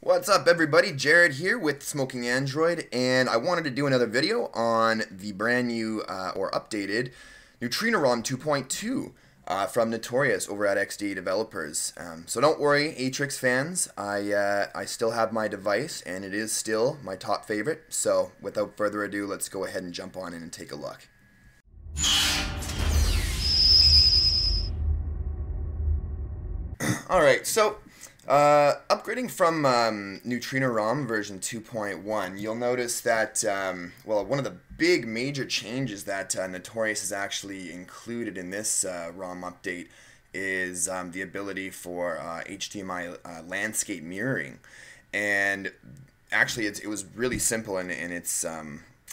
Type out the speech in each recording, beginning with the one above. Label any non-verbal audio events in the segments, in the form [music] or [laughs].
What's up everybody, Jared here with Smoking Android and I wanted to do another video on the brand new uh, or updated Neutrino ROM 2.2 uh, from Notorious over at XDA Developers. Um, so don't worry Atrix fans, I, uh, I still have my device and it is still my top favorite. So without further ado, let's go ahead and jump on in and take a look. [clears throat] Alright, so uh, upgrading from um, Neutrino ROM version 2.1, you'll notice that, um, well, one of the big major changes that uh, Notorious has actually included in this uh, ROM update is um, the ability for HDMI uh, uh, landscape mirroring. And actually, it was really simple and, and it's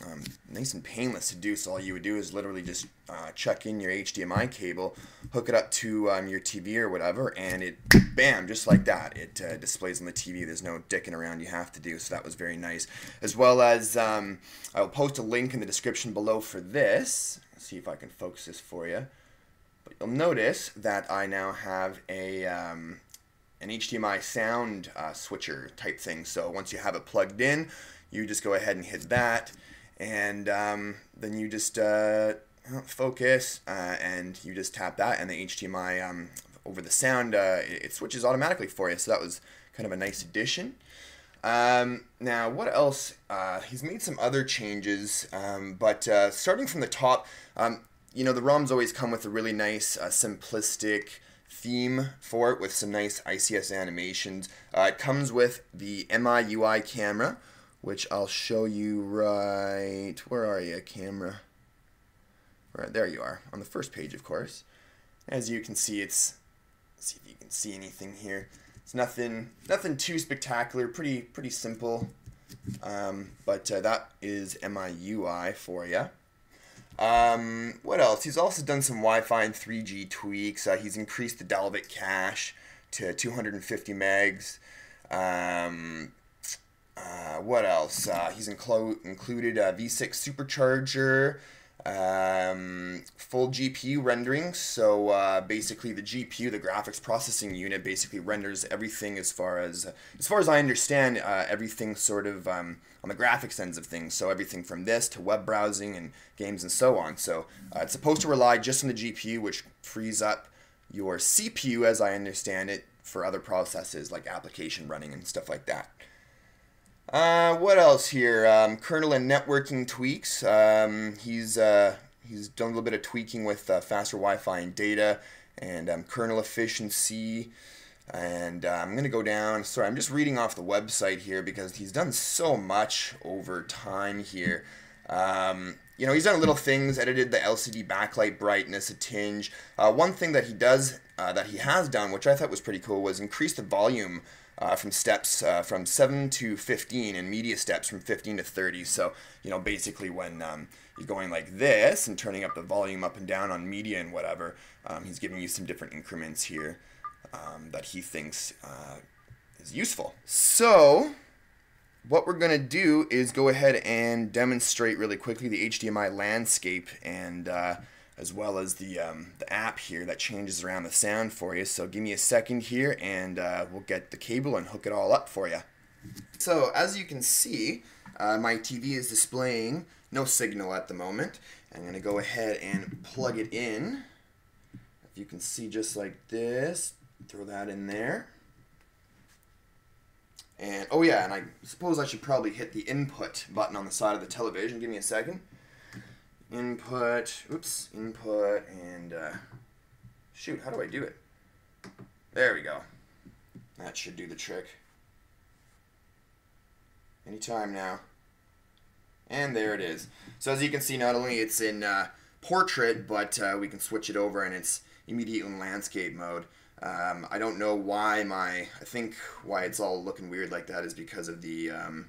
um, nice and painless to do. So all you would do is literally just uh, chuck in your HDMI cable, hook it up to um, your TV or whatever, and it, bam, just like that, it uh, displays on the TV. There's no dicking around you have to do. So that was very nice. As well as um, I will post a link in the description below for this. Let's see if I can focus this for you. But you'll notice that I now have a um, an HDMI sound uh, switcher type thing. So once you have it plugged in, you just go ahead and hit that and um, then you just uh, focus uh, and you just tap that and the HDMI um, over the sound uh, it, switches automatically for you. So that was kind of a nice addition. Um, now what else? Uh, he's made some other changes um, but uh, starting from the top um, you know the ROMs always come with a really nice uh, simplistic theme for it with some nice ICS animations. It comes with the MIUI camera which I'll show you right, where are you, camera? Right, there you are, on the first page, of course. As you can see, it's, see if you can see anything here. It's nothing, nothing too spectacular, pretty, pretty simple. Um, but uh, that is MIUI for you. Um, what else? He's also done some Wi-Fi and 3G tweaks. Uh, he's increased the Dalvik cache to 250 megs. Um, uh, what else? Uh, he's inclo- included a V6 supercharger, um, full GPU rendering. So uh, basically, the GPU, the graphics processing unit, basically renders everything as far as as far as I understand, uh, everything sort of um, on the graphics ends of things. So everything from this to web browsing and games and so on. So uh, it's supposed to rely just on the GPU, which frees up your CPU, as I understand it, for other processes like application running and stuff like that. Uh, what else here? Um, kernel and networking tweaks. Um, he's uh, he's done a little bit of tweaking with uh, faster Wi-Fi and data, and um, kernel efficiency. And uh, I'm going to go down. Sorry, I'm just reading off the website here because he's done so much over time here. Um, you know, he's done little things, edited the LCD backlight brightness a tinge. Uh, one thing that he does, that he has done, which I thought was pretty cool, was increase the volume uh, from steps uh, from 7 to 15 and media steps from 15 to 30. So, you know, basically when um, you're going like this and turning up the volume up and down on media and whatever, um, he's giving you some different increments here um, that he thinks uh, is useful. So, what we're going to do is go ahead and demonstrate really quickly the HDMI landscape and uh, as well as the, um, the app here that changes around the sound for you. So give me a second here and uh, we'll get the cable and hook it all up for you. So as you can see, uh, my TV is displaying no signal at the moment. I'm going to go ahead and plug it in. If you can see just like this, throw that in there. And, oh yeah, and I suppose I should probably hit the input button on the side of the television. Give me a second input, oops, input, and uh, shoot, how do I do it? There we go. That should do the trick. Anytime now. And there it is. So as you can see, not only it's in uh, portrait, but uh, we can switch it over and it's immediately in landscape mode. Um, I don't know why my, I think why it's all looking weird like that is because of the um,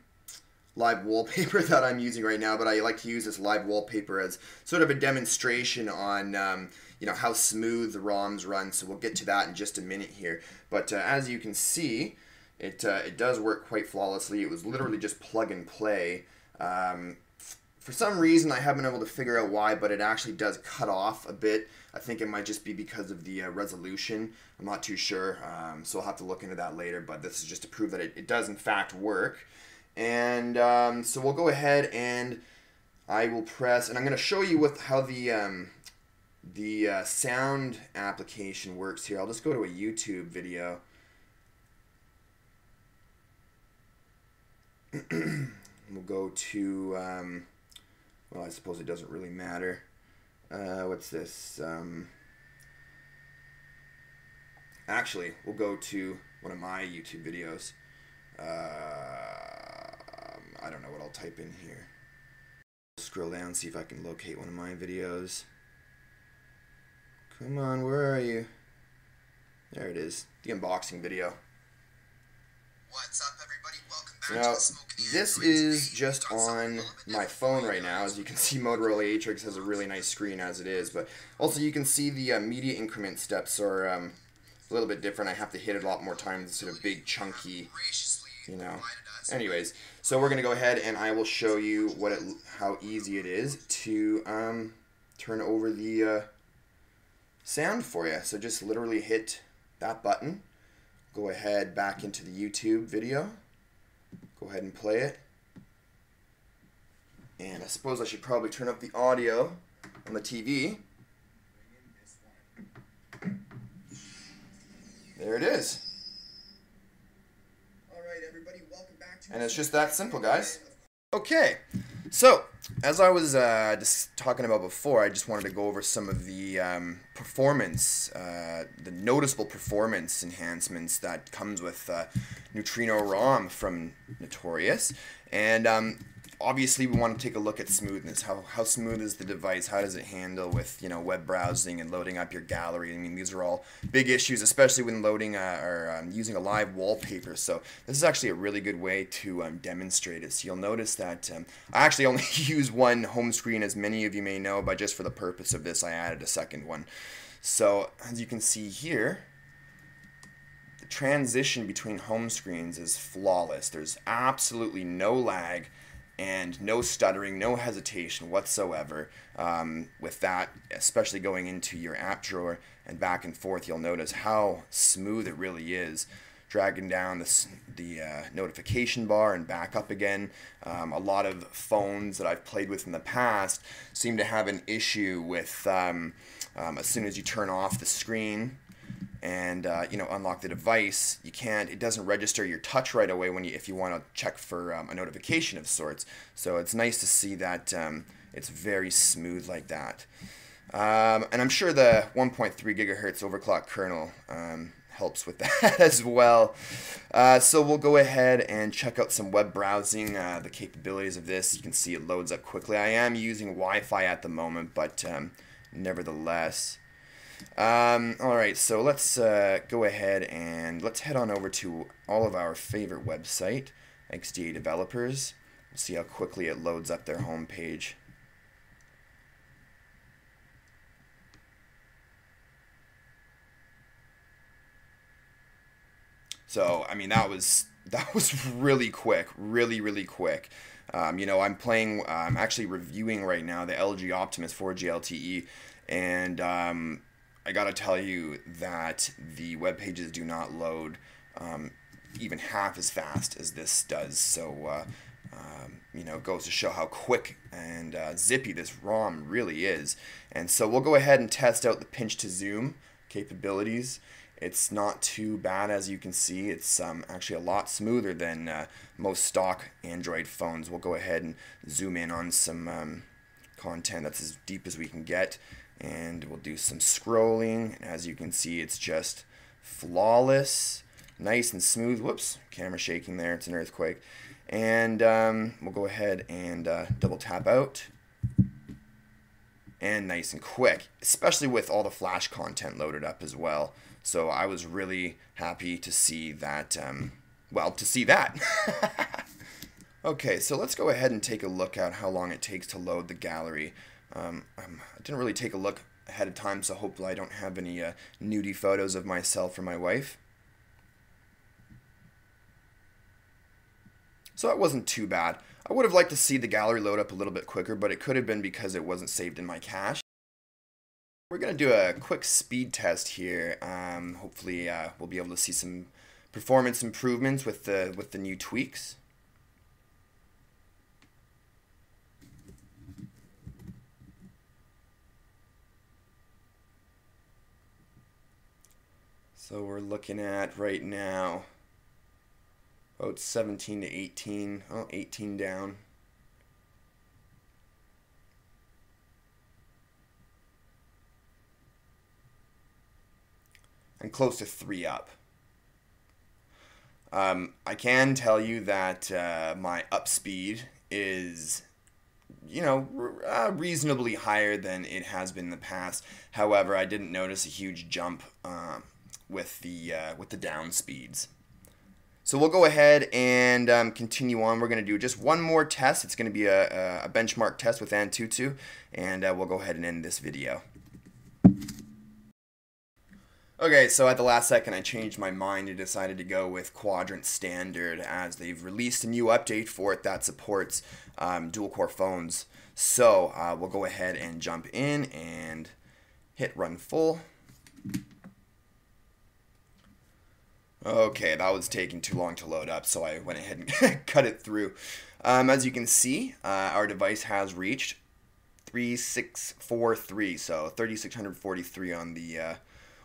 live wallpaper [laughs] that I'm using right now, but I like to use this live wallpaper as sort of a demonstration on um, you know how smooth the ROMs run. So we'll get to that in just a minute here. But uh, as you can see, it uh, it does work quite flawlessly. It was literally just plug and play um, for some reason, I haven't been able to figure out why, but it actually does cut off a bit. I think it might just be because of the uh, resolution. I'm not too sure, um, so I'll have to look into that later. But this is just to prove that it, it does in fact work. And um, so we'll go ahead and I will press, and I'm going to show you with how the um, the uh, sound application works here. I'll just go to a YouTube video. [clears throat] we'll go to, um, well, I suppose it doesn't really matter. Uh, what's this? Um, actually, we'll go to one of my YouTube videos. Uh, I don't know what I'll type in here. Scroll down, see if I can locate one of my videos. Come on, where are you? There it is, the unboxing video. What's up, everybody? Welcome back Now, to the Smoking this is just we've got something on a little bit my phone right now. As you can see, Motorola Atrix has a really nice screen as it is, but also you can see the uh, media increment steps are um, a little bit different. I have to hit it a lot more times instead of big, chunky, you know. Anyways, so we're gonna go ahead and I will show you what it, how easy it is to um, turn over the uh, sound for you. So just literally hit that button. Go ahead back into the YouTube video. Go ahead and play it. And I suppose I should probably turn up the audio on the TV. There it is. All right, everybody, welcome back to And it's just that simple, guys. Okay, so as I was uh, just talking about before, I just wanted to go over some of the um, performance, uh, the noticeable performance enhancements that comes with uh, Neutrino ROM from Notorious, and um, obviously we want to take a look at smoothness. How how smooth is the device? How does it handle with you know web browsing and loading up your gallery? I mean, these are all big issues, especially when loading uh, or um, using a live wallpaper. So this is actually a really good way to um, demonstrate it. So you'll notice that um, I actually only [laughs] use one home screen, as many of you may know, but just for the purpose of this, I added a second one. So as you can see here, the transition between home screens is flawless. There's absolutely no lag and no stuttering, no hesitation whatsoever. Um, with that, especially going into your app drawer and back and forth, you'll notice how smooth it really is. Dragging down the, the uh, notification bar and back up again. Um, a lot of phones that I've played with in the past seem to have an issue with um, um, as soon as you turn off the screen and uh, you know unlock the device. You can't it doesn't register your touch right away when you if you want to check for um, a notification of sorts. So it's nice to see that um, it's very smooth like that. Um, and I'm sure the 1.3 gigahertz overclock kernel um, helps with [laughs] that as well. Uh, so we'll go ahead and check out some web browsing uh, the capabilities of this. You can see it loads up quickly. I am using Wi-Fi at the moment but um, nevertheless um, all right, so let's uh, go ahead and let's head on over to all of our favorite website, XDA Developers. We'll see how quickly it loads up their homepage. So, I mean, that was [laughs] that was really quick, really, really quick. Um, you know, I'm playing, I'm actually reviewing right now the LG Optimus 4G LTE, and um, I gotta tell you that the web pages do not load um, even half as fast as this does. So, uh, um, you know, goes to show how quick and uh, zippy this ROM really is. And so we'll go ahead and test out the pinch to zoom capabilities. It's not too bad as you can see. It's um, actually a lot smoother than uh, most stock Android phones. We'll go ahead and zoom in on some um, content that's as deep as we can get and we'll do some scrolling. As you can see, it's just flawless, nice and smooth. Whoops, camera shaking there. It's an earthquake. And um, we'll go ahead and uh, double tap out. And nice and quick, especially with all the Flash content loaded up as well. So I was really happy to see that, um, well, to see that. [laughs] okay, so let's go ahead and take a look at how long it takes to load the gallery. Um, I didn't really take a look ahead of time, so hopefully I don't have any uh, nudie photos of myself or my wife. So that wasn't too bad. I would have liked to see the gallery load up a little bit quicker, but it could have been because it wasn't saved in my cache. We're going to do a quick speed test here. Um, hopefully uh, we'll be able to see some performance improvements with the, with the new tweaks. So we're looking at right now about 17 to 18. Oh, 18 down. And close to 3 up. Um, I can tell you that uh, my up speed is you know, uh, reasonably higher than it has been in the past. However, I didn't notice a huge jump uh, with the uh, with the down speeds. So we'll go ahead and um, continue on. We're going to do just one more test. It's going to be a, a benchmark test with Antutu, and uh, we'll go ahead and end this video. Okay, so at the last second I changed my mind and decided to go with Quadrant Standard as they've released a new update for it that supports um, dual-core phones. So uh, we'll go ahead and jump in and hit run full. Okay, that was taking too long to load up, so I went ahead and [laughs] cut it through. Um, as you can see, uh, our device has reached 3643, so 3643 on the uh,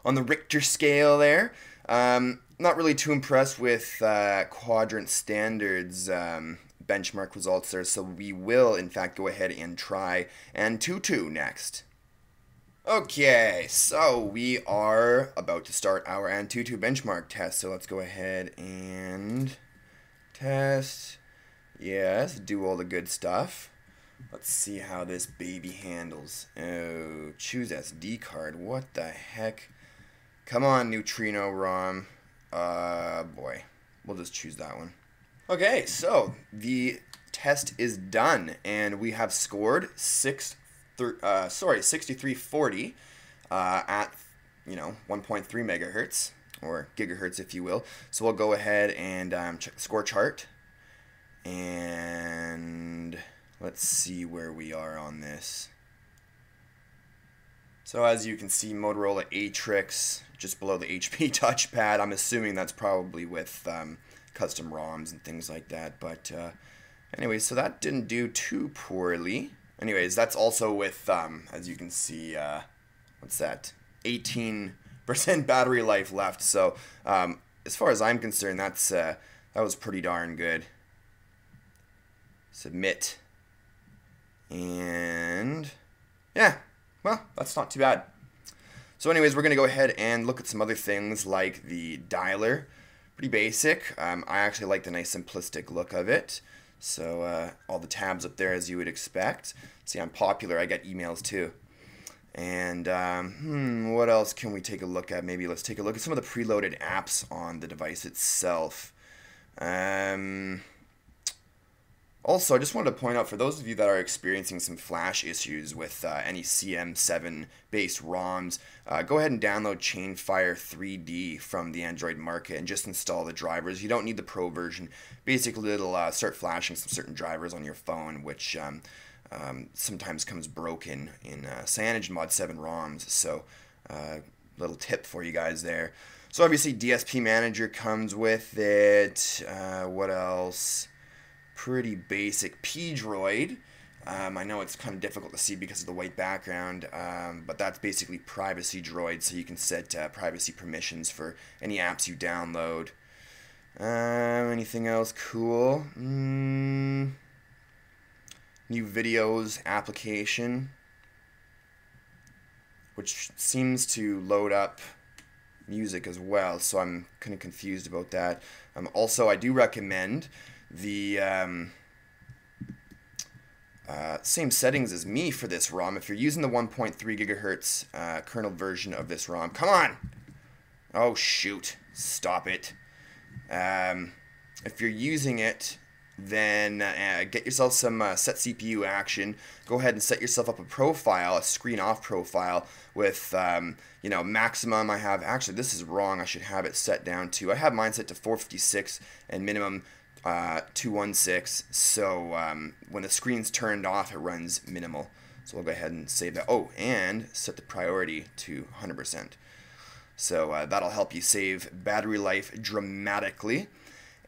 on the Richter scale there. Um, not really too impressed with uh, quadrant standards um, benchmark results there, so we will in fact go ahead and try and Antutu next. Okay, so we are about to start our Antutu benchmark test. So let's go ahead and test. Yes, do all the good stuff. Let's see how this baby handles. Oh, choose SD card. What the heck? Come on, Neutrino ROM. Uh, boy. We'll just choose that one. Okay, so the test is done, and we have scored six uh, sorry, 6340 uh, at, you know, 1.3 megahertz, or gigahertz if you will. So we'll go ahead and um, score chart. And let's see where we are on this. So as you can see, Motorola Atrix just below the [laughs] HP touchpad. I'm assuming that's probably with um, custom ROMs and things like that. But uh, anyway, so that didn't do too poorly anyways, that's also with, um, as you can see, uh, what's that? 18% [laughs] battery life left. So um, as far as I'm concerned, that's uh, that was pretty darn good. Submit. And yeah, well, that's not too bad. So anyways, we're going to go ahead and look at some other things like the dialer. Pretty basic. Um, I actually like the nice simplistic look of it. So uh, all the tabs up there as you would expect. See, I'm popular. I get emails too. And um, hmm, what else can we take a look at? Maybe let's take a look at some of the preloaded apps on the device itself. Um, also, I just wanted to point out for those of you that are experiencing some flash issues with uh, any CM7 based ROMs, uh, go ahead and download Chainfire 3D from the Android market and just install the drivers. You don't need the Pro version. Basically, it'll uh, start flashing some certain drivers on your phone, which um, um, sometimes comes broken in uh, CyanogenMod 7 ROMs. So, uh, little tip for you guys there. So, obviously, DSP Manager comes with it. Uh, what else? Pretty basic P-Droid. Um, I know it's kind of difficult to see because of the white background, um, but that's basically Privacy Droid, so you can set uh, privacy permissions for any apps you download. Um, anything else cool? Mm, new videos application, which seems to load up music as well, so I'm kind of confused about that. Um, also, I do recommend the um, uh, same settings as me for this ROM. If you're using the 1.3 gigahertz uh, kernel version of this ROM, come on! Oh shoot, stop it. Um, if you're using it, then uh, get yourself some uh, set CPU action. Go ahead and set yourself up a profile, a screen off profile with, um, you know, maximum. I have, actually, this is wrong. I should have it set down to, I have mine set to 456 and minimum uh, 216. So um, when the screen's turned off, it runs minimal. So we'll go ahead and save that. Oh, and set the priority to 100%. So uh, that'll help you save battery life dramatically.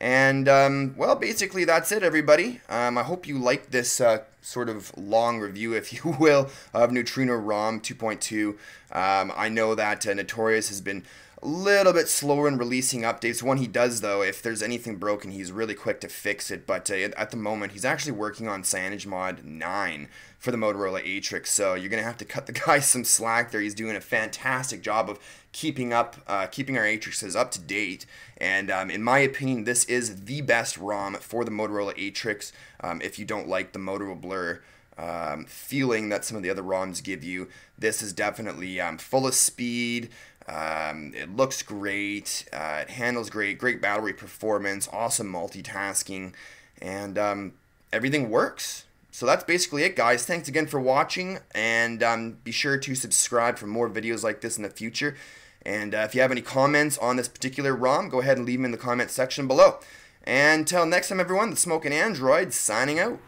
And um, well, basically that's it, everybody. Um, I hope you liked this uh, sort of long review, if you [laughs] will, of Neutrino ROM 2.2. Um, I know that uh, Notorious has been a little bit slower in releasing updates. When he does, though, if there's anything broken, he's really quick to fix it. But uh, at the moment, he's actually working on CyanogenMod 9 for the Motorola Atrix. So you're going to have to cut the [laughs] guy some slack there. He's doing a fantastic job of keeping up, uh, keeping our Atrixes up to date. And um, in my opinion, this is the best ROM for the Motorola Atrix. Um, if you don't like the Motorola Blur um, feeling that some of the other ROMs give you, this is definitely um, full of speed. Um, it looks great. Uh, it handles great. Great battery performance. Awesome multitasking, and um, everything works. So that's basically it, guys. Thanks again for watching, and um, be sure to subscribe for more videos like this in the future. And uh, if you have any comments on this particular ROM, go ahead and leave them in the comment section below. And until next time, everyone, the Smoking Android signing out.